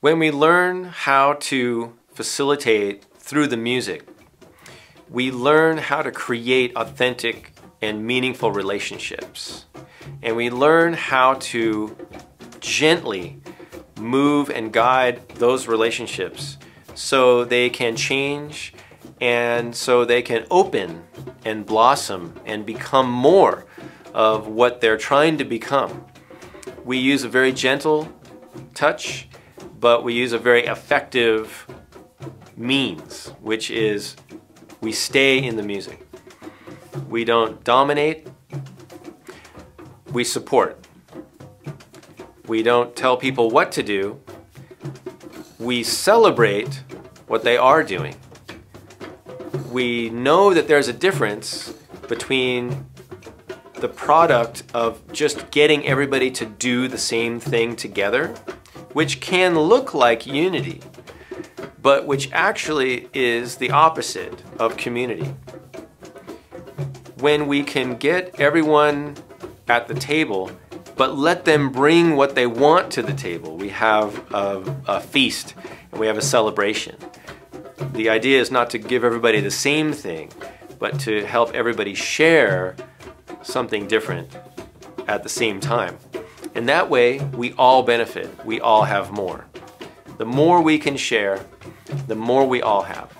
When we learn how to facilitate through the music, we learn how to create authentic and meaningful relationships. And we learn how to gently move and guide those relationships so they can change and so they can open and blossom and become more of what they're trying to become. We use a very gentle touch, but we use a very effective means, which is we stay in the music. We don't dominate, we support. We don't tell people what to do, we celebrate what they are doing. We know that there's a difference between the product of just getting everybody to do the same thing together, which can look like unity, but which actually is the opposite of community. When we can get everyone at the table, but let them bring what they want to the table. We have a, a feast and we have a celebration. The idea is not to give everybody the same thing, but to help everybody share something different at the same time. And that way, we all benefit. We all have more. The more we can share, the more we all have.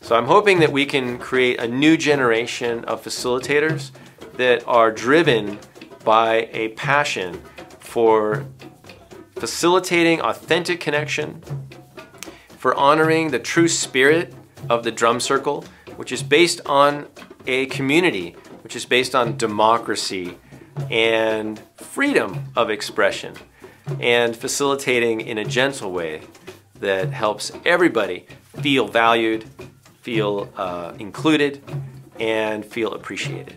So I'm hoping that we can create a new generation of facilitators that are driven by a passion for facilitating authentic connection, for honoring the true spirit of the drum circle, which is based on a community, which is based on democracy and freedom of expression, and facilitating in a gentle way that helps everybody feel valued, feel uh, included, and feel appreciated.